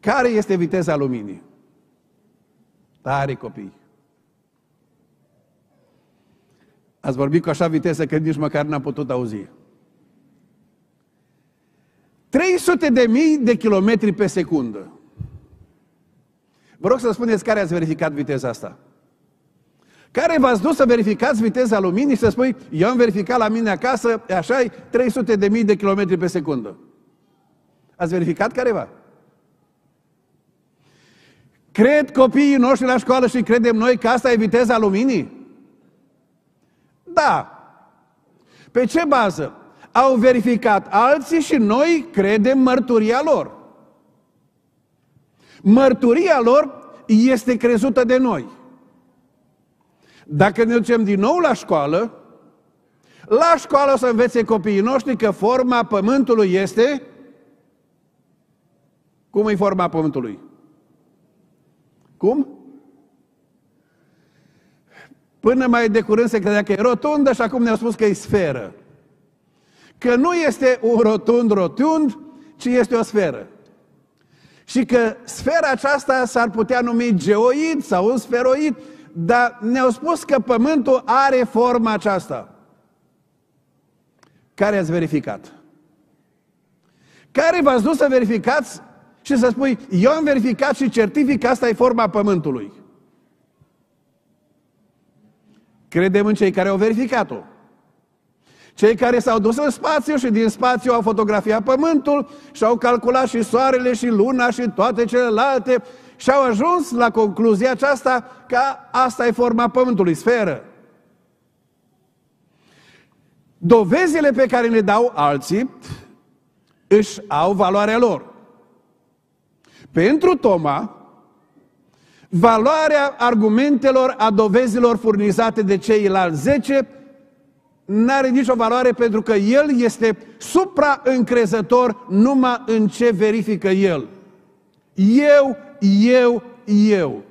Care este viteza luminii? Tare copii. Ați vorbit cu așa viteză că nici măcar n-am putut auzi. 300 de mii de kilometri pe secundă. Vă rog să spuneți care ați verificat viteza asta. Care v-ați dus să verificați viteza luminii și să spui, eu am verificat la mine acasă, așa e 300 de mii de kilometri pe secundă. Ați verificat careva? Cred copiii noștri la școală și credem noi că asta e viteza luminii? Da. Pe ce bază? Au verificat alții și noi credem mărturia lor. Mărturia lor este crezută de noi. Dacă ne ducem din nou la școală, la școală o să învețe copiii noștri că forma pământului este... Cum e forma pământului? Cum? Până mai de curând se credea că e rotundă și acum ne-au spus că e sferă. Că nu este un rotund rotund, ci este o sferă. Și că sfera aceasta s-ar putea numi geoid sau un sferoid, dar ne-au spus că Pământul are forma aceasta. Care ați verificat? Care v-ați dus să verificați și să spui, eu am verificat și certific că asta e forma Pământului? Credem în cei care au verificat-o. Cei care s-au dus în spațiu și din spațiu au fotografiat Pământul și au calculat și Soarele și Luna și toate celelalte și au ajuns la concluzia aceasta că asta e forma Pământului, sferă. Dovezile pe care le dau alții își au valoarea lor. Pentru Toma, valoarea argumentelor, a dovezilor furnizate de ceilalți zece nu are nicio valoare pentru că el este supraîncrezător numai în ce verifică el. Eu eu, eu.